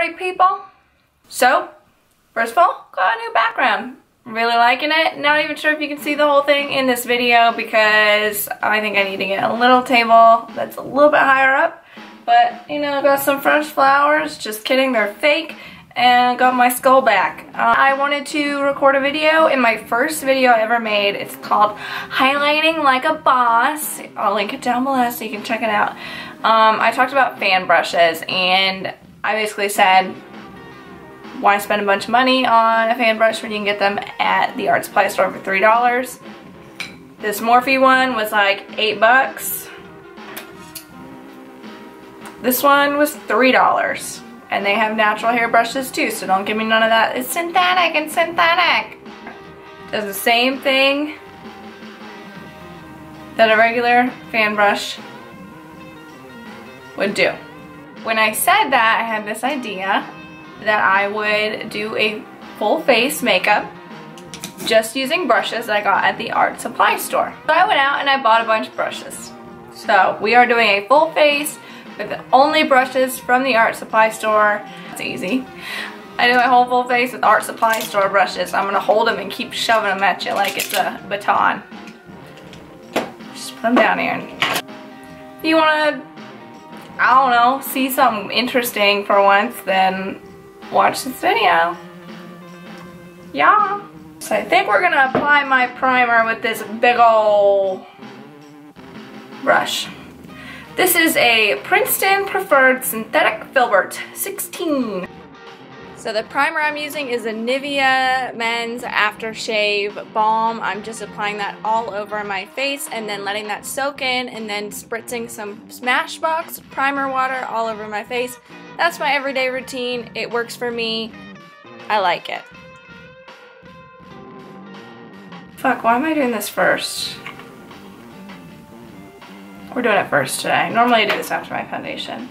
party people. So, first of all, got a new background. Really liking it. Not even sure if you can see the whole thing in this video because I think I need to get a little table that's a little bit higher up. But, you know, got some fresh flowers. Just kidding, they're fake. And got my skull back. Uh, I wanted to record a video in my first video I ever made. It's called Highlighting Like a Boss. I'll link it down below so you can check it out. Um, I talked about fan brushes and I basically said why spend a bunch of money on a fan brush when you can get them at the art supply store for $3. This Morphe one was like 8 bucks. This one was $3. And they have natural hair brushes too, so don't give me none of that. It's synthetic and synthetic. Does the same thing that a regular fan brush would do. When I said that, I had this idea that I would do a full face makeup just using brushes that I got at the art supply store. So I went out and I bought a bunch of brushes. So we are doing a full face with only brushes from the art supply store. It's easy. I do my whole full face with art supply store brushes. I'm gonna hold them and keep shoving them at you like it's a baton. Just put them down here. If you wanna, I don't know, see something interesting for once, then watch this video. Yeah. So I think we're gonna apply my primer with this big ol' brush. This is a Princeton Preferred Synthetic Filbert 16. So the primer I'm using is a Nivea Men's Aftershave Balm. I'm just applying that all over my face and then letting that soak in and then spritzing some Smashbox primer water all over my face. That's my everyday routine. It works for me. I like it. Fuck, why am I doing this first? We're doing it first today. Normally I do this after my foundation.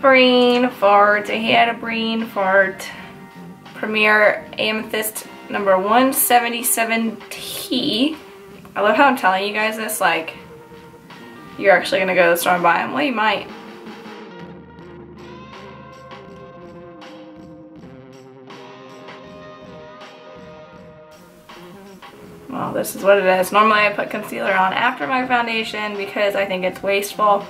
Breen Fort. I had a Brain Fart. Premier Amethyst number 177T. I love how I'm telling you guys this, like, you're actually gonna go to the store and buy them. Well, you might. Well, this is what it is. Normally I put concealer on after my foundation because I think it's wasteful.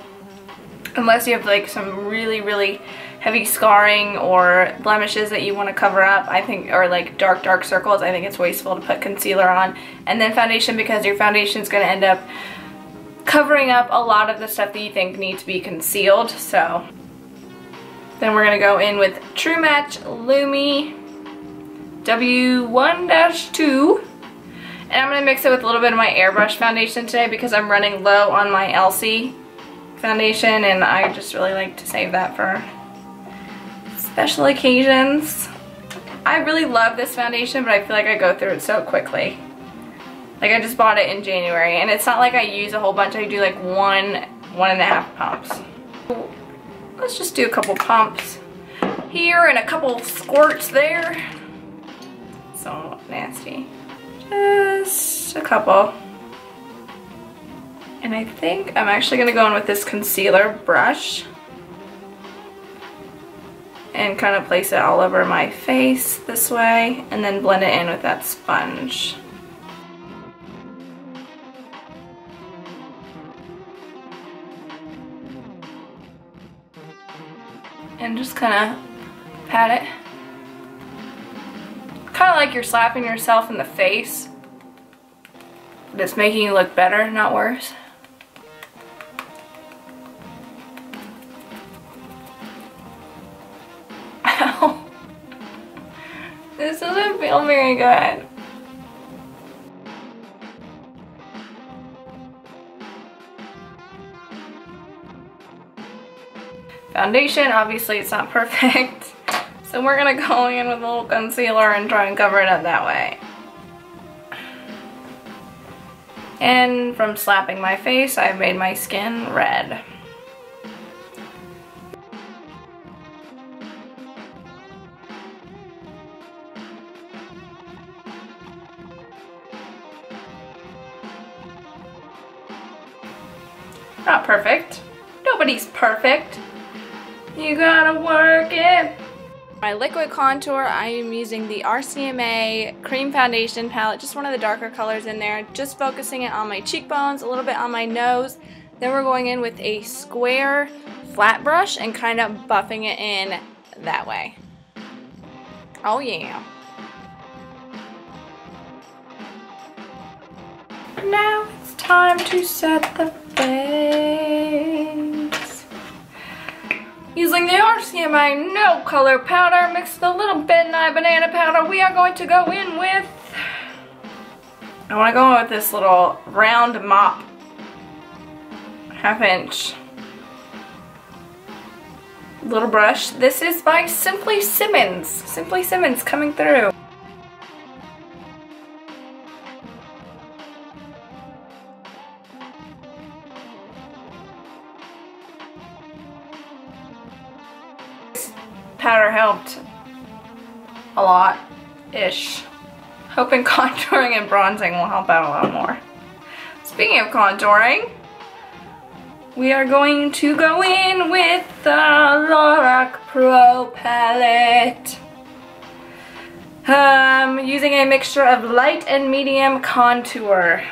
Unless you have like some really, really heavy scarring or blemishes that you want to cover up, I think, or like dark, dark circles, I think it's wasteful to put concealer on. And then foundation because your foundation is going to end up covering up a lot of the stuff that you think needs to be concealed. So then we're going to go in with True Match Lumi W1-2 and I'm going to mix it with a little bit of my airbrush foundation today because I'm running low on my Elsie foundation and I just really like to save that for special occasions. I really love this foundation but I feel like I go through it so quickly. Like I just bought it in January and it's not like I use a whole bunch. I do like one, one and a half pumps. Let's just do a couple pumps here and a couple squirts there. So nasty. Just a couple. And I think I'm actually going to go in with this concealer brush and kind of place it all over my face this way and then blend it in with that sponge. And just kind of pat it kind of like you're slapping yourself in the face. But it's making you look better, not worse. This doesn't feel very good. Foundation, obviously it's not perfect. So we're gonna go in with a little concealer and try and cover it up that way. And from slapping my face, I've made my skin red. Not perfect. Nobody's perfect. You gotta work it. My liquid contour, I am using the RCMA Cream Foundation palette, just one of the darker colors in there, just focusing it on my cheekbones, a little bit on my nose. Then we're going in with a square flat brush and kind of buffing it in that way. Oh yeah. Now it's time to set the Using the RCMA No Color Powder mixed with a little Ben Nye Banana Powder, we are going to go in with... I want to go in with this little round mop. Half inch. Little brush. This is by Simply Simmons. Simply Simmons coming through. Powder helped a lot-ish. Hoping contouring and bronzing will help out a lot more. Speaking of contouring, we are going to go in with the Lorac Pro palette. Um, using a mixture of light and medium contour.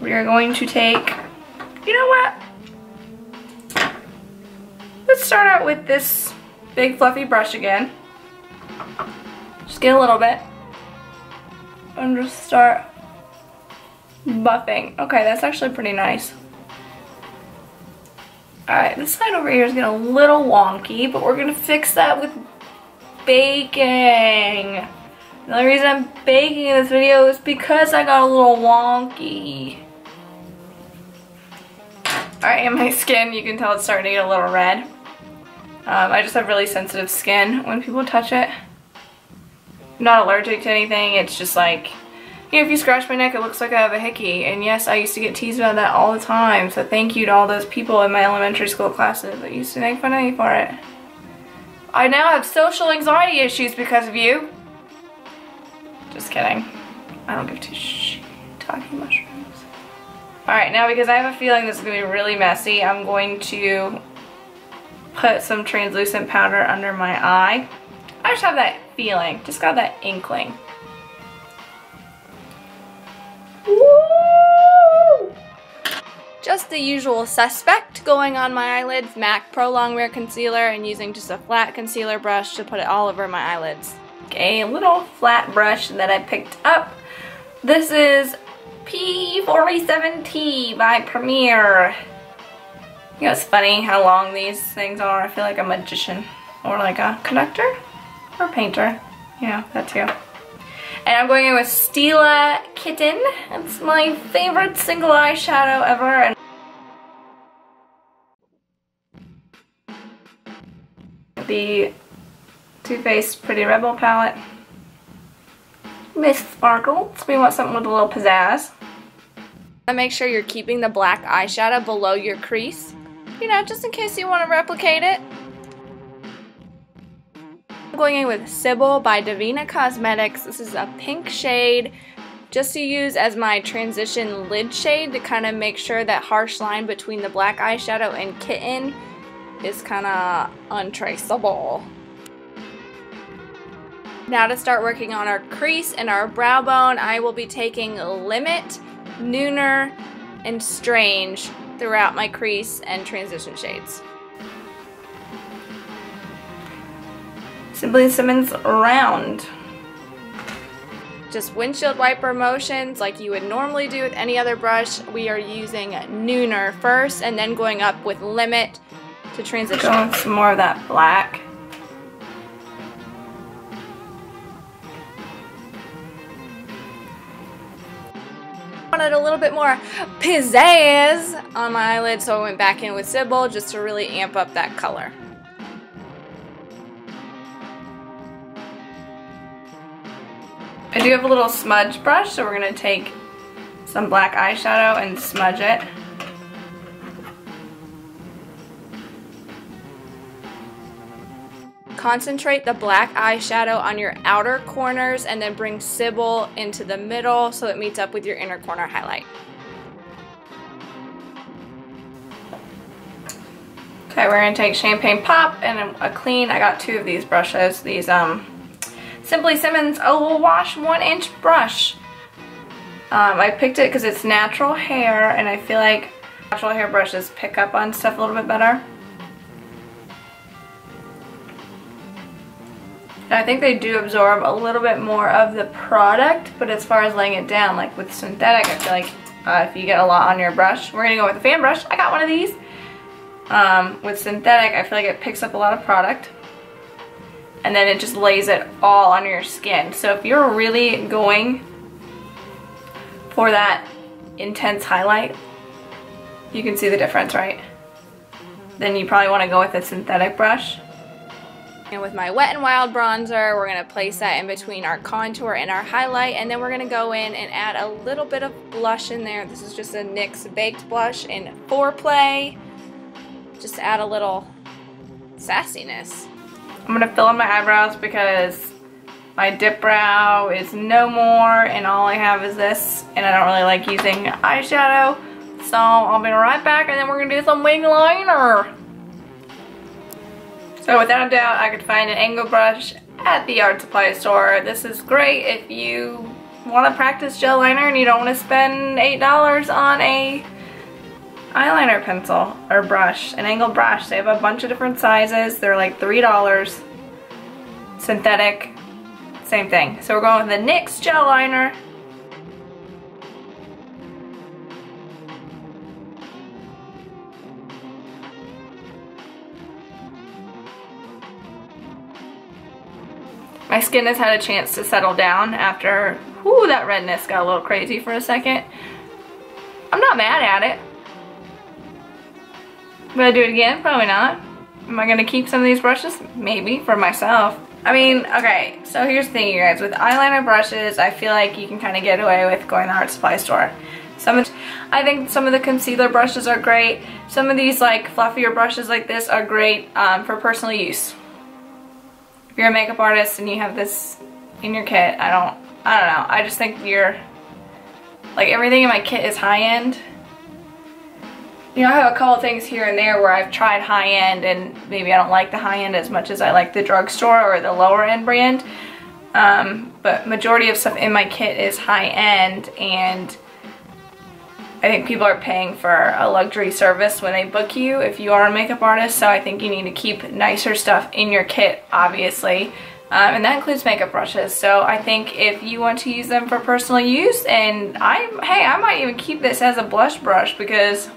We are going to take, you know what? Let's start out with this big fluffy brush again. Just get a little bit. And just start buffing. Okay, that's actually pretty nice. Alright, this side over here is getting a little wonky, but we're going to fix that with baking. The only reason I'm baking in this video is because I got a little wonky. Alright, in my skin, you can tell it's starting to get a little red. Um, I just have really sensitive skin when people touch it. I'm not allergic to anything, it's just like, you know, if you scratch my neck, it looks like I have a hickey. And yes, I used to get teased about that all the time. So thank you to all those people in my elementary school classes that used to make fun of me for it. I now have social anxiety issues because of you. Just kidding. I don't give two sh talking mushrooms. Alright, now because I have a feeling this is going to be really messy, I'm going to put some translucent powder under my eye. I just have that feeling, just got that inkling. Woo! Just the usual suspect going on my eyelids, MAC Pro Longwear Concealer and using just a flat concealer brush to put it all over my eyelids. Okay, a little flat brush that I picked up. This is P47T by Premier. You know, it's funny how long these things are. I feel like a magician or like a conductor or a painter. Yeah, that too. And I'm going in with Stila Kitten. It's my favorite single eyeshadow ever. And the Too Faced Pretty Rebel palette. Miss Sparkle. So we want something with a little pizzazz. And Make sure you're keeping the black eyeshadow below your crease you know, just in case you want to replicate it. I'm going in with Sybil by Devinah Cosmetics. This is a pink shade just to use as my transition lid shade to kind of make sure that harsh line between the black eyeshadow and kitten is kind of untraceable. Now to start working on our crease and our brow bone, I will be taking Limit, Nooner, and Strange throughout my crease and transition shades. Simply Simmons Round. Just windshield wiper motions like you would normally do with any other brush. We are using Nooner first and then going up with Limit to transition. Going some more of that black. Wanted a little bit more pizzazz on my eyelid, so I went back in with Sybil just to really amp up that color. I do have a little smudge brush, so we're going to take some black eyeshadow and smudge it. Concentrate the black eyeshadow on your outer corners and then bring Sybil into the middle so it meets up with your inner corner highlight. Okay, we're gonna take Champagne Pop and a clean, I got two of these brushes, these um, Simply Simmons Oval Wash one inch brush. Um, I picked it because it's natural hair and I feel like natural hair brushes pick up on stuff a little bit better. And I think they do absorb a little bit more of the product, but as far as laying it down, like with synthetic, I feel like uh, if you get a lot on your brush, we're gonna go with a fan brush. I got one of these. Um, with synthetic, I feel like it picks up a lot of product and then it just lays it all on your skin. So if you're really going for that intense highlight, you can see the difference, right? Then you probably want to go with a synthetic brush. And with my Wet n Wild bronzer, we're going to place that in between our contour and our highlight. And then we're going to go in and add a little bit of blush in there. This is just a NYX Baked Blush in Foreplay. Just add a little sassiness. I'm going to fill in my eyebrows because my dip brow is no more and all I have is this. And I don't really like using eyeshadow. So I'll be right back and then we're going to do some wing liner. So without a doubt, I could find an angle brush at the art supply store. This is great if you want to practice gel liner and you don't want to spend $8 on a eyeliner pencil or brush, an angled brush. They have a bunch of different sizes. They're like $3. Synthetic, same thing. So we're going with the NYX gel liner. Skin has had a chance to settle down after, whoo, that redness got a little crazy for a second. I'm not mad at it. Will I do it again? Probably not. Am I to keep some of these brushes? Maybe, for myself. I mean, okay, so here's the thing, you guys. With eyeliner brushes, I feel like you can kind of get away with going to the art supply store. Some of, I think some of the concealer brushes are great. Some of these, like, fluffier brushes like this are great um, for personal use if you're a makeup artist and you have this in your kit, I don't, I don't know. I just think you're, like everything in my kit is high-end. You know, I have a couple things here and there where I've tried high-end and maybe I don't like the high-end as much as I like the drugstore or the lower-end brand. Um, but majority of stuff in my kit is high-end and I think people are paying for a luxury service when they book you if you are a makeup artist, so I think you need to keep nicer stuff in your kit, obviously. Um, and that includes makeup brushes. So I think if you want to use them for personal use, and I, hey, I might even keep this as a blush brush because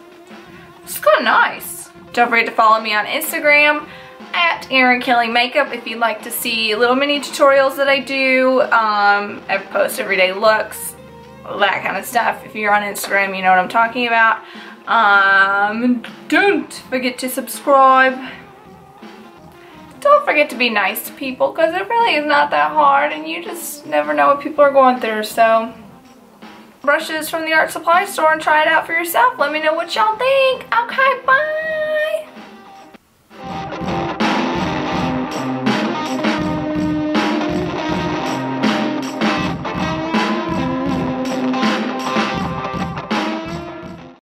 it's kind of nice. Don't forget to follow me on Instagram at Erin Kelly Makeup if you'd like to see little mini tutorials that I do. Um, I post everyday looks, that kind of stuff. If you're on Instagram, you know what I'm talking about. Um, don't forget to subscribe. Don't forget to be nice to people because it really is not that hard and you just never know what people are going through. So, brushes from the art supply store and try it out for yourself. Let me know what y'all think. Okay, bye.